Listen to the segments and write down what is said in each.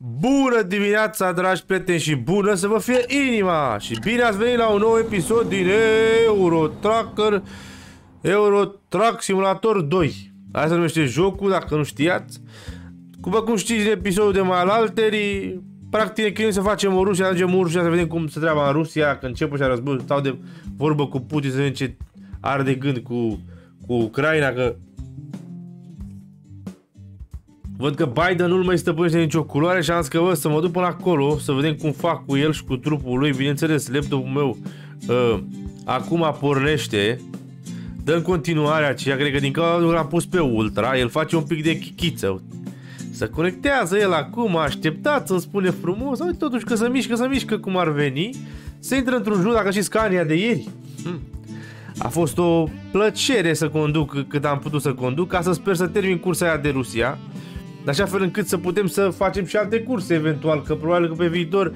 Bună dimineața, dragi prieteni, și bună să vă fie inima! Și bine ați venit la un nou episod din Euro Tracker Euro Truck Simulator 2. Asta se numește jocul, dacă nu știați. Cum cum știți din episodul de mai alalteri, practic ne chinuim să facem o Rusia, ajungem în Rusia, să vedem cum se treaba în Rusia, când începe și război, stau de vorbă cu Putin, să vedem ce are de gând cu, cu Ucraina, că Văd că Biden nu-l mai stăpânește nicio culoare și am zis că bă, să mă duc până acolo să vedem cum fac cu el și cu trupul lui. Bineînțeles, laptopul meu uh, acum pornește. Dă în continuare aceea, cred că din cauza că l-am pus pe ultra, el face un pic de chichiță. să conectează el acum, așteptat să-mi spune frumos, uite totuși că să mișcă, să mișcă cum ar veni, să intră într-un jur, dacă și Scania de ieri. Hmm. A fost o plăcere să conduc cât am putut să conduc, ca să sper să termin cursa aia de Rusia de așa fel încât să putem să facem și alte curse eventual, că probabil că pe viitor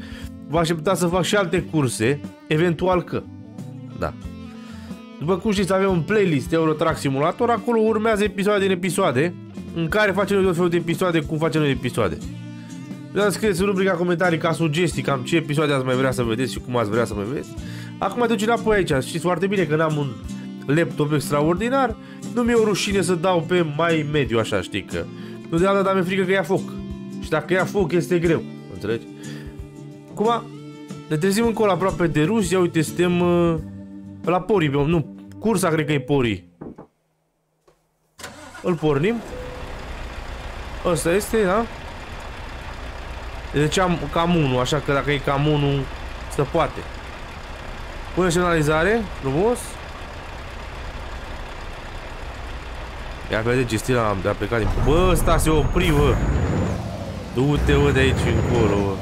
vă aștepta să fac și alte curse, eventual că. Da. După cum știți, avem un playlist Eurotrack Simulator, acolo urmează episoade din episoade, în care facem noi tot felul de episoade, cum facem noi episoade. Vreau să scrieți în rubrica comentarii ca sugestii cam ce episoade ați mai vrea să vedeți și cum ați vrea să mai vedeți. Acum duci înapoi aici, știți foarte bine că n-am un laptop extraordinar, nu mi-e o rușine să dau pe mai mediu așa, știi că nu de alta, dar mi-e frică că ia foc. Și dacă ia foc, este greu. Înțelegi? Acum, ne trezim încolo aproape de Rusia. Uite, suntem uh, la Pori. Nu, cursa cred că e Pori. Îl pornim. Ăsta este, da? Deci am cam 1, așa că dacă e cam 1, se poate. Pune semnalizare, frumos. Ia vede ce stil am de a pleca din... Bă, ăsta se opri, bă! Du-te, bă, de aici încolo, bă!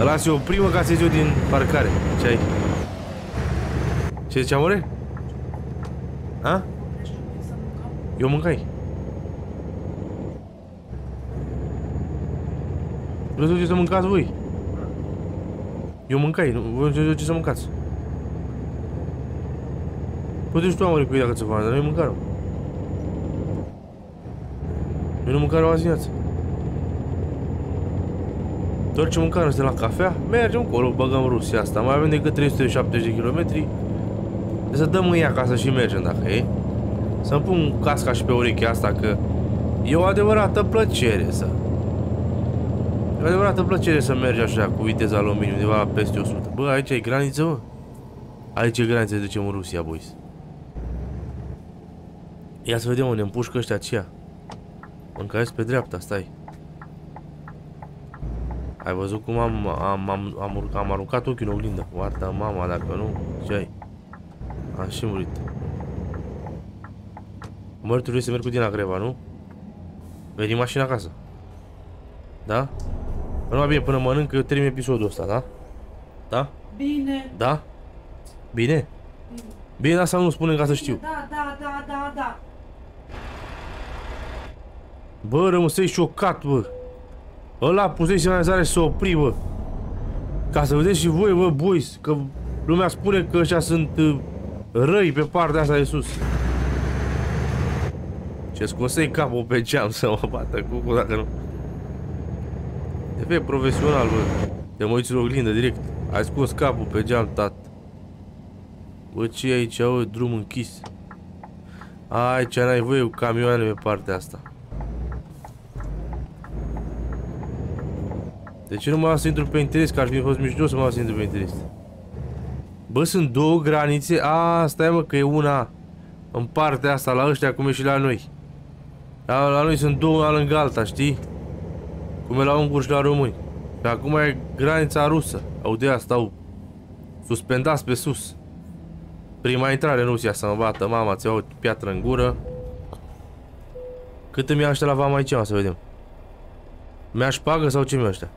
Ăla se opri, mă, ca să eu din parcare. Ce ai? Ce zicea, more? Ha? Eu mâncai. Vreau să mâncați voi. Eu mâncai, nu, voi ce să mâncați. Poate și tu am cu ei dacă ți dar noi mâncarăm. Noi nu mâncarăm azi viață. Doar ce mâncare de la cafea, mergem acolo, băgăm Rusia asta. Mai avem decât 370 de kilometri. De să dăm în ea ca să și mergem dacă e. Să-mi pun casca și pe urechea asta că e o adevărată plăcere să... E o adevărată plăcere să mergi așa cu viteza la minim, undeva peste 100. Bă, aici e graniță, mă. Aici e graniță de ducem în Rusia, boys. Ia să vedem unde împușcă ăștia aceia. Mâncăresc pe dreapta, stai. Ai văzut cum am, am, am, am, am aruncat ochiul în oglindă. Oarta mama, dacă nu, ce ai? Am și murit. Măr, trebuie să merg cu Dina Greva, nu? Vedi mașina acasă. Da? Nu mai bine, până mănânc, eu termin episodul ăsta, da? Da? Bine. Da? Bine? Bine, bine asta nu spune ca să știu. Da, da, da, da, da. Bă, rămâsei șocat, bă. Ăla pusei semnalizare să opri, bă. Ca să vedeți și voi, bă, boys, că lumea spune că ăștia sunt uh, răi pe partea asta de sus. Ce scosei capul pe geam să mă bată cu dacă nu. De pe profesional, bă. Te mă uiți în oglindă direct. Ai scos capul pe geam, tat. Bă, ce e aici? Au drum închis. Aici n-ai voie cu camioane pe partea asta. De ce nu mă las să intru pe interes? Că ar fi fost mișto să mă las să intru pe interes. Bă, sunt două granițe. A, stai mă, că e una în partea asta, la ăștia, cum e și la noi. La, la noi sunt două una lângă alta, știi? Cum e la unguri și la români. Și acum e granița rusă. Au de asta, au suspendați pe sus. Prima intrare în Rusia să mă bată, mama, ți o piatră în gură. Cât îmi ia ăștia la vama aici, să vedem. Mi-aș pagă sau ce mi ăștia?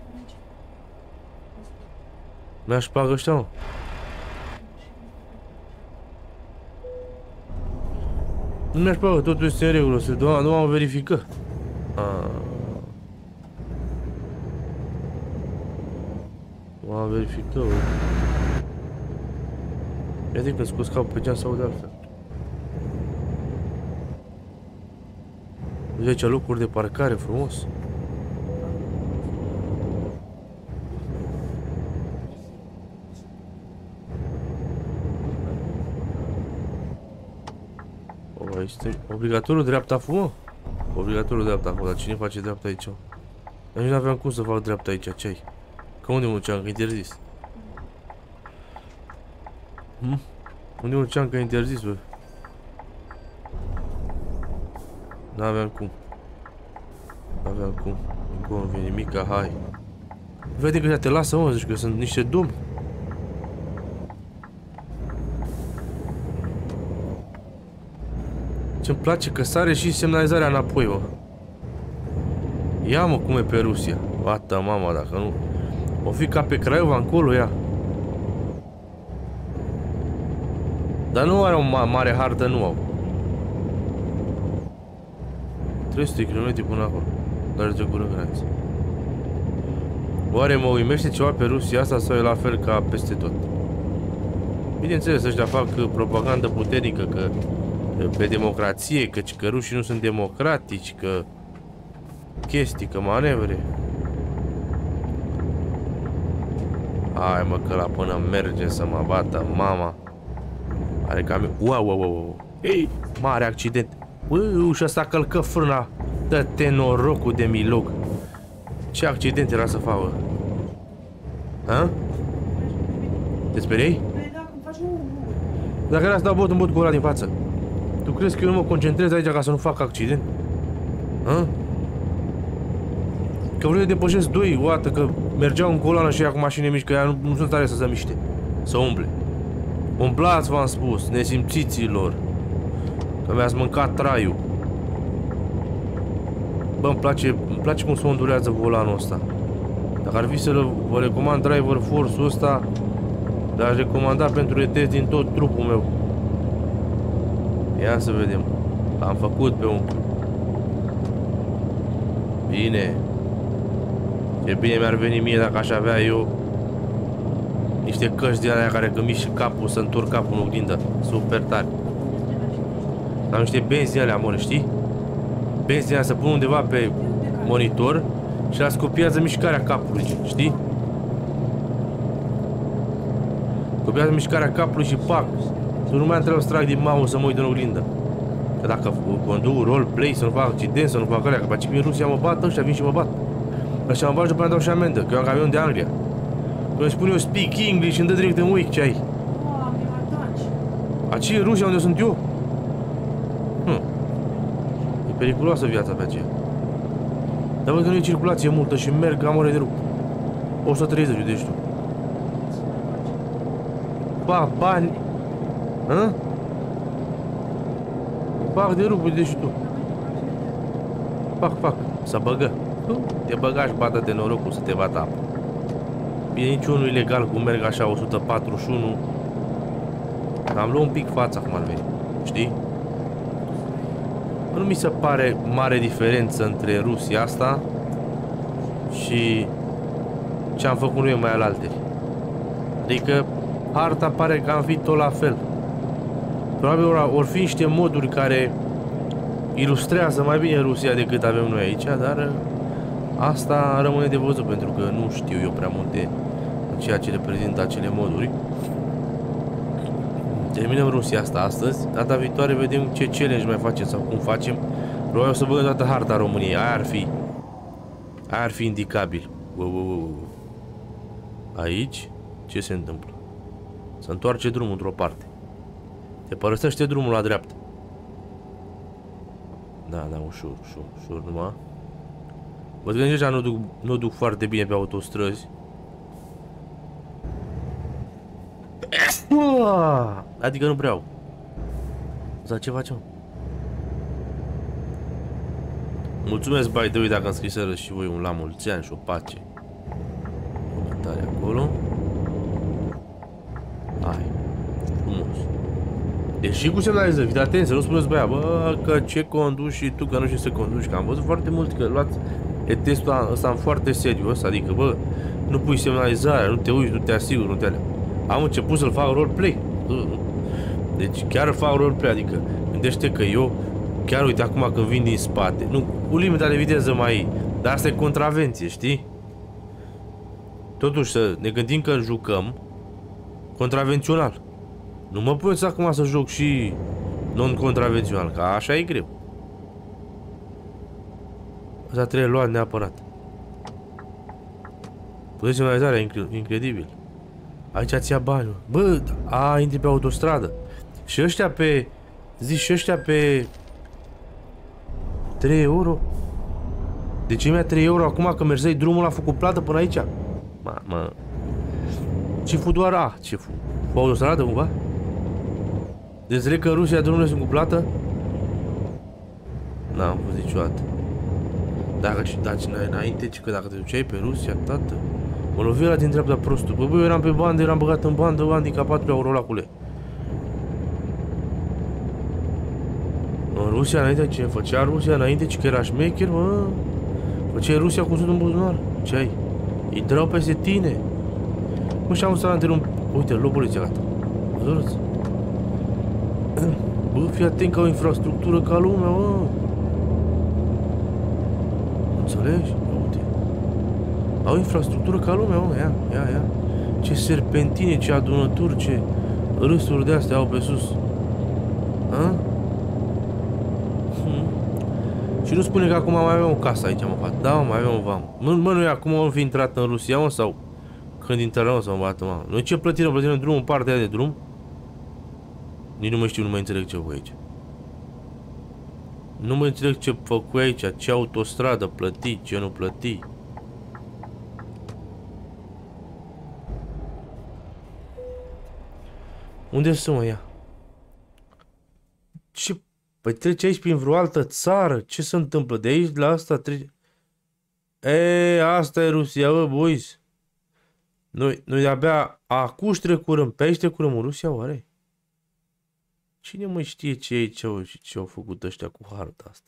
Mi-aș pagă ăștia, mă. Nu mi-aș pagă, totul este în regulă, se doamna, nu am verifică. Nu am verifică, bă. Ia zic că scos capul pe geam sau de altfel. Uite aici locuri de parcare frumos. Păi este obligatoriu dreapta fumă? Obligatoriu dreapta acum, dar cine face dreapta aici? Eu nu aveam cum să fac dreapta aici, ce ai? Că unde mă că interzis? Hm? Unde mă că interzis, bă? N-aveam cum. N-aveam cum. Nu convine nimic, hai. Vede că te lasă, mă, zici că sunt niște domni. Ce-mi place că sare și semnalizarea înapoi, mă. Ia mă cum e pe Rusia. Bata mama, dacă nu... O fi ca pe Craiova încolo, ia. Dar nu are o ma mare hartă, nu au. 300 km până acolo. Dar de gură graniță. Oare mă uimește ceva pe Rusia asta sau e la fel ca peste tot? Bineînțeles, ăștia fac propagandă puternică că pe democrație, căci că rușii nu sunt democratici, că chestii, că manevre. Hai mă că la până merge să mă bată mama. Are cam... Wow, wow, wow, Ei, mare accident. Uu, și ăsta călcă frâna. Dă-te norocul de milog. Ce accident era să facă? Ha? Te speriai? Păi dacă îmi faci u, u. Dacă era să dau bot în bot cu ăla din față. Tu crezi că eu nu mă concentrez aici ca să nu fac accident? Ha? Că vreau să depășesc doi o dată, că mergeau în coloană și ea cu mașini mici, că ea nu, nu sunt tare să se miște. Să umble. Umblați, v-am spus, nesimțiților. Că mi-ați mâncat traiul. Bă, îmi place, îmi place cum se ondulează volanul ăsta. Dacă ar fi să vă recomand Driver Force-ul ăsta, l-aș recomanda pentru ETS din tot trupul meu. Ia să vedem. L-am făcut pe un... Bine. Ce bine mi-ar veni mie dacă aș avea eu niște căști de alea care când mișc capul să întorc capul în oglindă. Super tare. Am niște benzi alea, mă, știi? Benzi alea să pun undeva pe monitor și las copiază mișcarea capului, știi? Copiază mișcarea capului și pac. Tu nu mai am trebuie să trag din mouse să mă uit în oglindă. Că dacă conduc roleplay, să nu fac accident, să nu fac alea, că pe în Rusia mă bat, ăștia vin și mă bat. Ăștia mă bat și după dau și amendă, că eu am camion de Anglia. Când spun eu speak English, îmi dă direct în week ce ai. Doamne, atunci. Aici e Rusia unde sunt eu? Hm. E periculoasă viața pe aceea. Dar văd că nu e circulație multă și merg am ore de rupt. 130, deci tu. Ba, bani. Hă? Fac de rupt, deci tu. Fac, fac. Să băgă. Te băga și bată de norocul să te bată apă. Bine, niciunul ilegal cum merg așa 141. Am luat un pic fața cum ar veni. Știi? Nu mi se pare mare diferență între Rusia asta și ce am făcut noi mai alalteri. Adică harta pare că am fi tot la fel. Probabil or fi niște moduri care ilustrează mai bine Rusia decât avem noi aici, dar asta rămâne de văzut pentru că nu știu eu prea multe în ceea ce reprezintă acele moduri. Terminăm Rusia asta astăzi. Data viitoare vedem ce challenge mai facem sau cum facem. Probabil o să băgăm toată harta României. Aia ar fi. Aia ar fi indicabil. Wow, wow, wow. Aici? Ce se întâmplă? Să întoarce drumul într-o parte. Te părăsește drumul la dreapta. Da, da, ușor, ușor, ușor numai. Văd că deja nu duc, nu duc foarte bine pe autostrăzi. Adică nu vreau. Sau ce facem? Mulțumesc, by the way, dacă am scris și voi un la mulți ani și o pace. Comentarii acolo. Hai. Frumos. Deși cu semnalizări, fiți atenți, să nu spuneți băia, bă, că ce conduci și tu că nu știi să conduci, că am văzut foarte mult că luați e testul ăsta în foarte serios, adică, bă, nu pui semnalizarea, nu te uiți, nu te asiguri, nu te alea. Am început să-l fac roleplay. Deci chiar fac roleplay, adică gândește că eu, chiar uite acum când vin din spate, nu, cu limita de viteză mai dar asta e contravenție, știi? Totuși să ne gândim că jucăm contravențional. Nu mă pun acum să joc și Non-contravențional, că așa e greu. Asta trebuie luat neapărat. Profesionalizarea incredibil. Aici ți ia bani. Bă, a, intri pe autostradă. Și ăștia pe... Zici, și ăștia pe... 3 euro? De ce mi-a 3 euro acum că mergeai drumul a făcut plată până aici? Mă, mă... Ce fu doar A? Ce fu? Cu autostradă cumva? Deci înțeleg că în Rusia drumurile sunt cu plată? N-am fost niciodată. Dacă și daci înainte, ci că dacă te duceai pe Rusia, tată, mă lovi la din dreapta prostul. Bă, bă, eu eram pe bandă, eram băgat în bandă, handicapat pe aurolacule. În Rusia înainte, ce făcea Rusia înainte, ci că era șmecher, mă. Făceai Rusia cu sudul în buzunar. Ce ai? Îi dăreau peste tine. Mă, și am stat într-un... Uite, lua poliția, gata. Văzuți? Bă, fii atent ca o infrastructură ca lumea, mă. Înțelegi? Uite. Au infrastructură ca lumea, mă, ia, ia, ia. Ce serpentine, ce adunături, ce râsuri de astea au pe sus. Ha? Hmm. Și nu spune că acum mai avem o casă aici, mă, fac. Da, mă, mai avem o vam. Mă, mă, noi acum vom fi intrat în Rusia, mă, sau când intrăm să mă bată, mă. Noi ce plătim? Plătim drumul, partea de drum? Nici nu mai știu, nu mai înțeleg ce voi aici. Nu mai înțeleg ce făcu aici, ce autostradă plăti, ce nu plăti. Unde să mă ia? Ce? Păi trece aici prin vreo altă țară? Ce se întâmplă? De aici la asta trece... E, asta e Rusia, bă, boys. Noi, noi abia acum trecurăm, pe aici trecurăm în Rusia, oare? Cine mai știe ce e ce au, ce au făcut ăștia cu harta asta?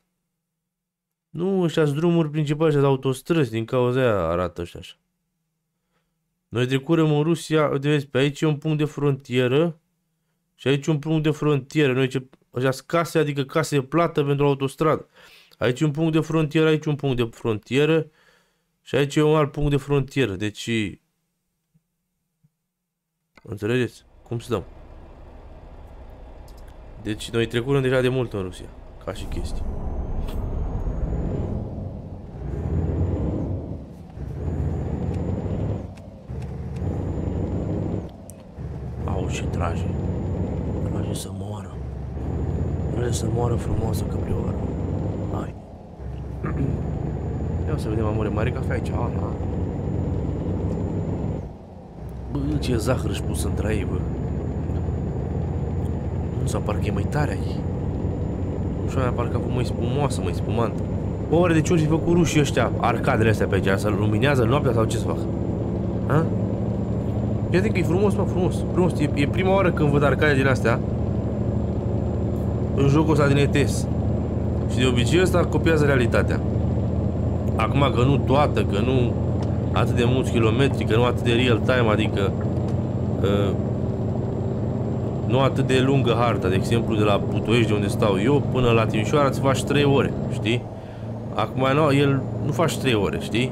Nu, ăștia drumuri principale, ăștia autostrăzi, din cauza aia arată ăștia așa. Noi trecurăm în Rusia, de vezi, pe aici e un punct de frontieră și aici e un punct de frontieră. Noi ce, ăștia case, adică case de plată pentru autostradă. Aici e un punct de frontieră, aici e un punct de frontieră și aici e un alt punct de frontieră. Deci, înțelegeți? Cum să dăm? Deci noi trecurăm deja de mult în Rusia, ca și chestii. Au și trage. Trage să moară. Trage să moară frumoasă căprioară. Hai. Ia să vedem, amore, mare cafea aici, Ana. Bă, ce zahăr își pus între ei, bă. Sau parcă e mai tare aici. Nu știu, parcă a fost mai spumoasă, mai spumantă. Bă, oare de ce ori fi făcut rușii ăștia arcadele astea pe aici? Să luminează noaptea sau ce să fac? Ha? Ia că e frumos, mă, frumos. Frumos. E, e prima oară când văd arcade din astea. În jocul ăsta din ETS. Și de obicei ăsta copiază realitatea. Acum că nu toată, că nu atât de mulți kilometri, că nu atât de real time, adică uh, nu atât de lungă harta, de exemplu de la Butoiești de unde stau eu până la Timișoara îți faci 3 ore, știi? Acum nu, el nu faci 3 ore, știi?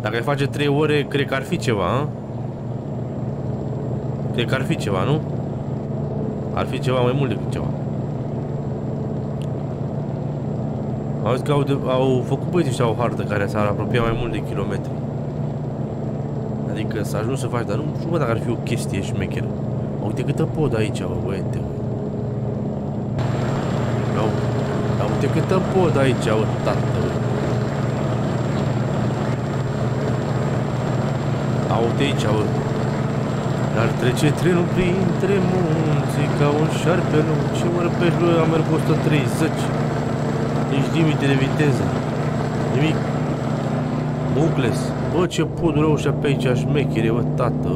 Dacă ai face 3 ore, cred că ar fi ceva, a? Cred că ar fi ceva, nu? Ar fi ceva mai mult decât ceva. Auzi că au, de, au făcut băieții ăștia o hartă care s-ar apropia mai mult de kilometri. Adică să ajungi să faci, dar nu știu dacă ar fi o chestie șmecheră. Uite câtă pod aici, bă, băiete. Au, au, uite câtă pod aici, o tată. Au, uite aici, bă. Dar trece trenul printre munți ca un șarpe nu. Ce mă răpești, bă, am merg 130. Nici limite de viteză. Nimic. Bucles. Bă, ce poduri au ăștia pe aici, șmechere, bă, tată.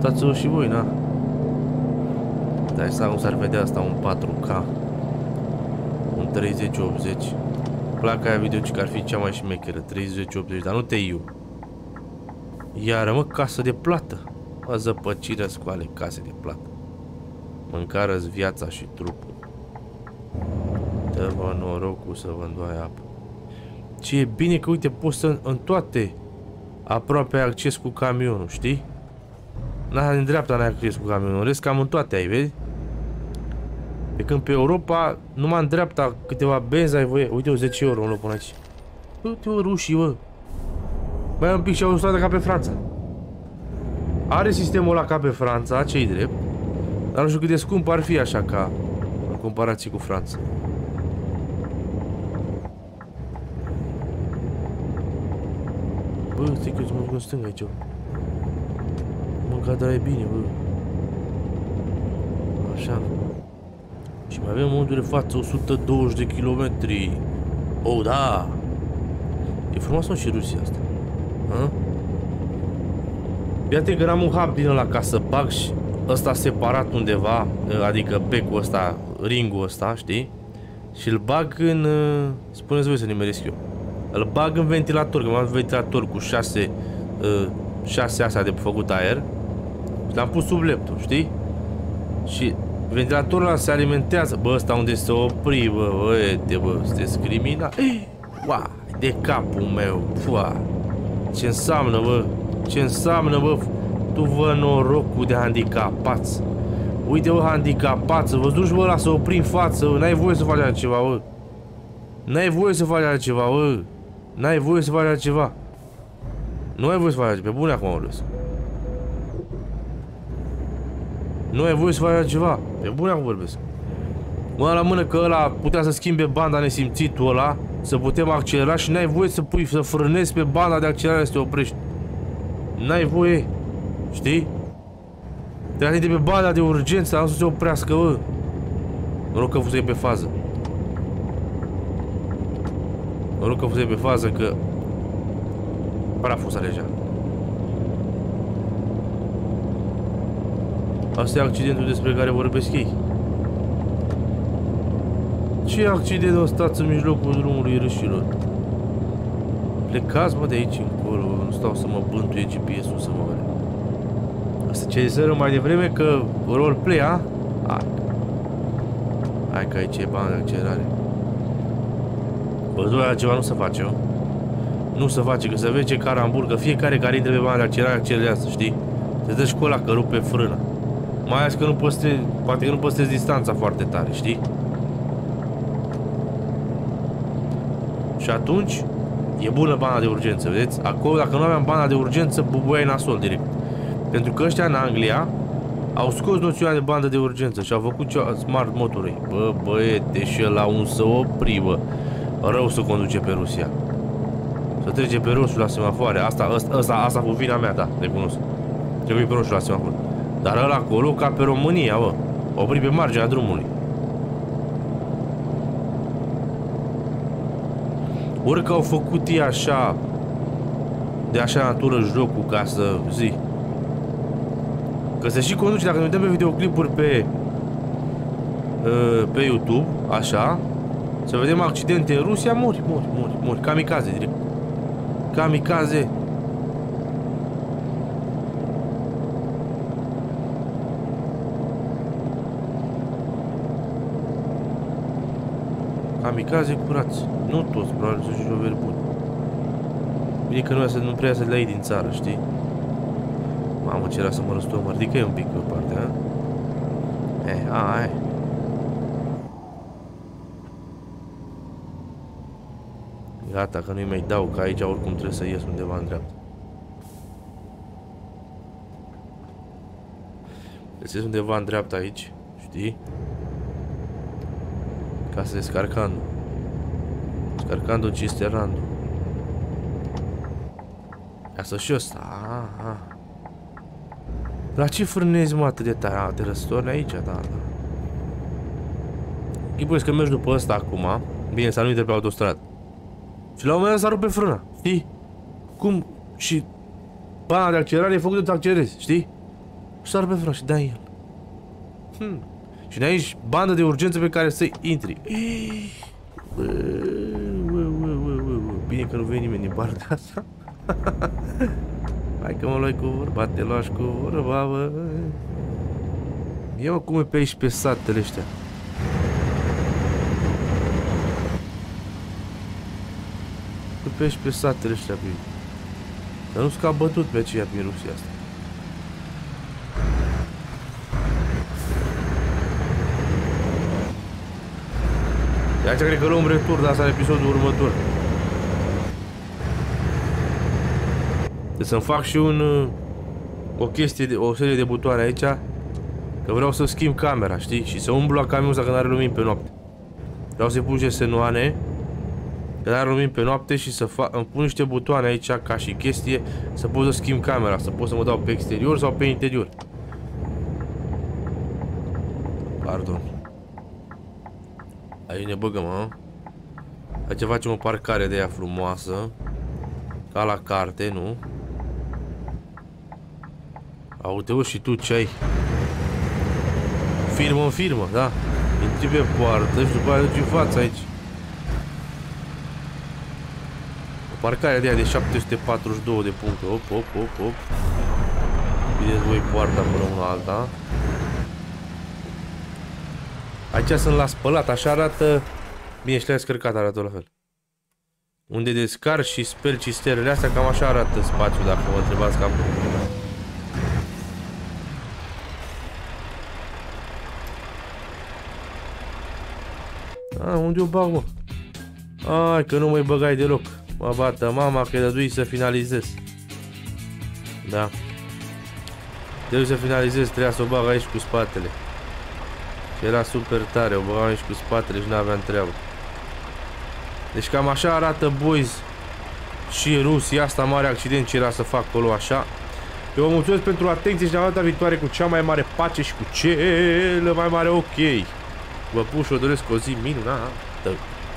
Dați-vă și voi, na. Dai seama cum s-ar vedea asta un 4K Un 3080 Placa aia video că ar fi cea mai șmecheră 3080, dar nu te iu. Iar mă, casă de plată. Mă, zăpăcire scoale case de plată. Mâncară-ți viața și trupul. Dă-vă norocul să vă îndoai apă. Ce e bine că, uite, poți să în toate Aproape ai acces cu camionul, știi? N-a din dreapta n-ai acces cu camionul, în rest cam în toate ai, vezi? Pe când pe Europa, numai în dreapta, câteva benzi ai voie. Uite, 10 euro în loc până aici. Uite-o, rușii, bă. Mai un pic și au stradă ca pe Franța. Are sistemul ăla ca pe Franța, cei drept. Dar nu știu cât de scump ar fi așa ca în comparație cu Franța. Bă, stai că mă duc în stânga aici. Mă e bine, bă. Așa. Și mai avem unde de față 120 de kilometri. Oh, da! E frumoasă și Rusia asta. Ha? Iată că am un hub din ăla ca să bag și ăsta separat undeva, adică becul ăsta, ringul ăsta, știi? Și îl bag în... Spuneți voi să nimeresc eu. Îl bag în ventilator, că am un ventilator cu șase, șase astea de făcut aer. Și l-am pus sub laptop, știi? Și ventilatorul ăla se alimentează. Bă, ăsta unde se opri, bă, uite, bă, sunteți criminal. Ua, de capul meu, Fua. Ce înseamnă, bă? Ce înseamnă, bă? Tu vă norocul de handicapați. Uite, bă, handicapați, vă duci, bă, la să opri în față, N-ai voie să faci altceva, bă. N-ai voie să faci altceva, bă. N-ai voie să faci altceva. Nu ai voie să faci altceva. Pe bune acum vorbesc. Nu ai voie să faci altceva. Pe bune acum vorbesc. Mă la mână că ăla putea să schimbe banda nesimțitul ăla, să putem accelera și n-ai voie să pui, să frânezi pe banda de accelerare să te oprești. N-ai voie. Știi? Te de pe banda de urgență, dar nu să se oprească, bă. Noroc că fusei pe fază. Noroc că fusei pe fază, că... Parafus alegea. Asta e accidentul despre care vorbesc ei. Ce accident o stați în mijlocul drumului râșilor? Plecați, mă, de aici încolo, nu stau să mă bântuie GPS-ul să mă vede. Asta ce ziseră mai devreme că roleplay, a? Hai. Hai că aici e bani de accelerare. Bă, doi ceva nu se face, eu. Nu se face, că se vede ce carambur, că fiecare care intră pe bani de accelerare accelerează, știi? Te dă școala că rupe frână. Mai ales că nu păstrezi, poate că nu păstrezi distanța foarte tare, știi? Și atunci e bună bana de urgență, vedeți? Acolo, dacă nu aveam bana de urgență, bubuiai nasol direct. Pentru că ăștia în Anglia au scos noțiunea de bandă de urgență și au făcut cea smart motorii. Bă, băiete, și la un să opri, bă. Rău să conduce pe Rusia. Să trece pe roșu la semafoare. Asta, asta, asta, asta cu vina mea, da, recunosc. Trebuie pe roșu la semafor. Dar ăla acolo, ca pe România, bă. Opri pe marginea drumului. Ori că au făcut ei așa de așa natură jocul ca să zi că se și conduce dacă ne uităm pe videoclipuri pe uh, pe YouTube așa să vedem accidente în Rusia mori, mori, mori, mori kamikaze direct kamikaze kamikaze curați nu toți, probabil sunt și șoferi buni. Bine că nu, să, nu prea să le iei din țară, știi? Mamă, ce era să mă răstui, mă ridică un pic pe o parte, ha? Eh, a, ai. Gata, că nu-i mai dau, că aici oricum trebuie să ies undeva în dreapta. Trebuie să ies undeva în dreapta aici, știi? Ca să descarcăm. Scarcando ci sterrando. Asta și ăsta. Aha. La ce frânezi, mă, atât de tare? A, te răstorni aici, da, da. Chipuiesc că mergi după ăsta acum. Bine, să nu intre pe autostradă. Și la un moment dat s-a rupt pe frână. Știi? Cum? Și bana de accelerare e făcută să accelerezi, știi? Și s-a rupt pe frână și dai el. Hmm. Și de aici bandă de urgență pe care să intri. Bă, bă, bă, bă, bă, bă. Bine că nu vine nimeni din partea asta. Hai că mă luai cu vorba, te lași cu vorba, bă. Ia mă cum e pe aici pe satele ăștia. Pe aici pe satele ăștia, pe Dar nu scap bătut pe aceea prin Rusia asta. De aceea cred că luăm retur, dar asta în episodul următor. Trebuie să-mi fac și un... uh, O chestie, de, o serie de butoane aici. Că vreau să schimb camera, știi? Și să umblu la camionul ăsta când are lumini pe noapte. Vreau să-i pun senoane. Când are lumini pe noapte și să fac... Îmi pun niște butoane aici ca și chestie să pot să schimb camera. Să pot să mă dau pe exterior sau pe interior. Pardon. Aici ne băgăm, mă. Aici facem o parcare de ea frumoasă. Ca la carte, nu? Aute-o și tu ce ai? Firmă în firmă, da? Intri pe poartă și după aia duci în față aici. O parcare de ea de 742 de puncte. Op, op, op, op. Vedeți voi poarta până una alta. Aici sunt la spălat, așa arată... Bine, și le descărcat arată la fel. Unde descar și sper cisterele astea, cam așa arată spațiul, dacă mă întrebați cam. A, unde o bag, mă? Ai, că nu mai băgai deloc. Mă bată mama că dădui să finalizez. Da. Trebuie să finalizez, trebuia să o bag aici cu spatele. Și era super tare, o băgam aici cu spatele și n-aveam treabă. Deci cam așa arată, boys, și în Rusia. Asta mare accident ce era să fac acolo așa. Eu vă mulțumesc pentru atenție și ne data viitoare cu cea mai mare pace și cu cel mai mare ok. Vă puș, vă doresc o zi minunată.